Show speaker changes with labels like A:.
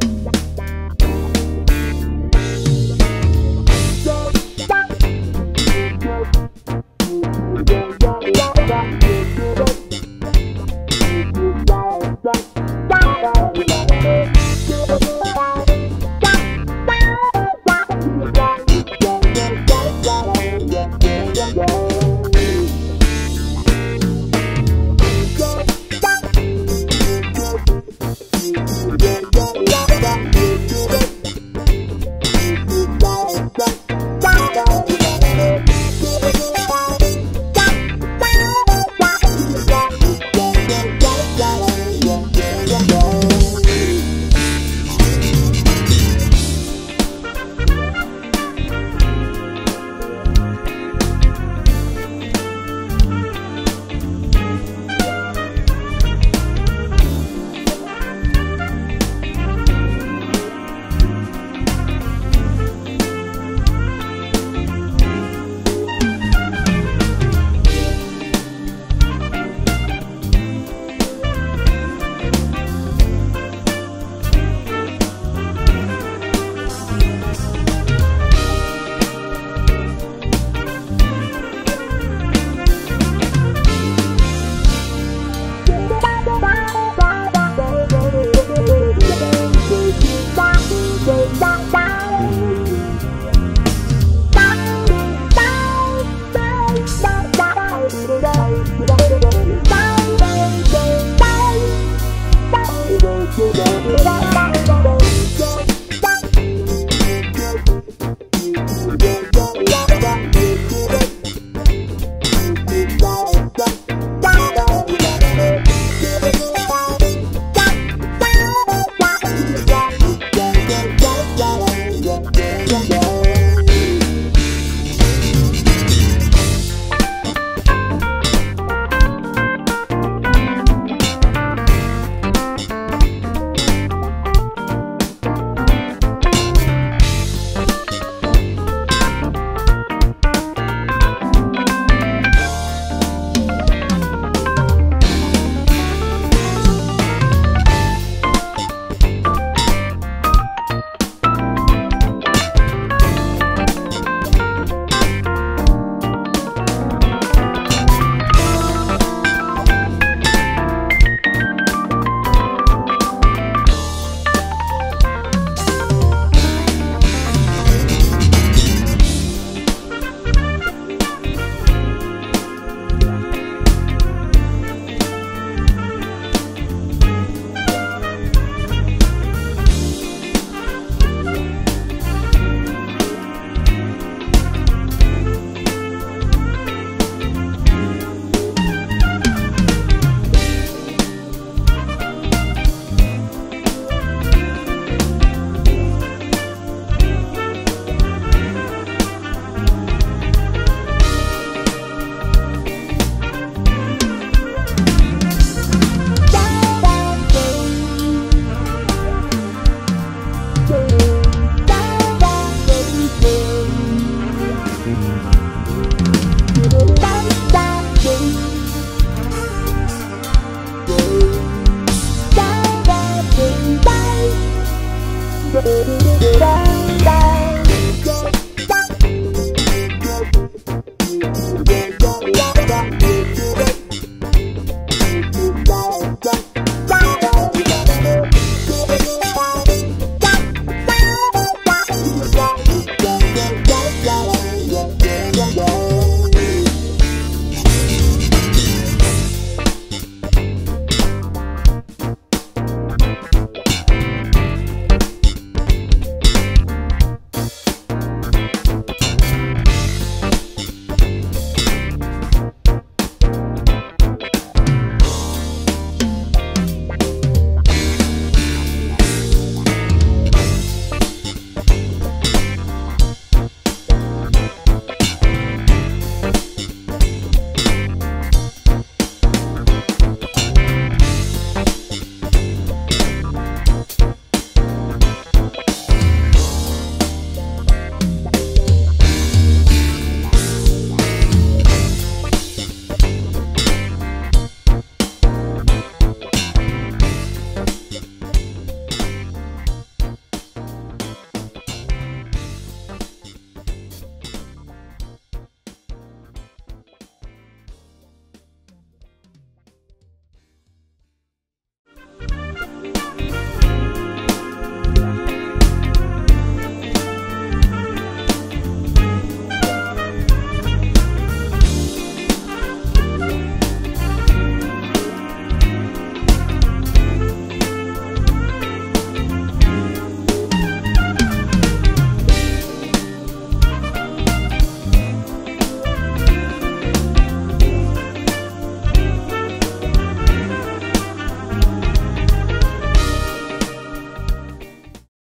A: Bye. Bye.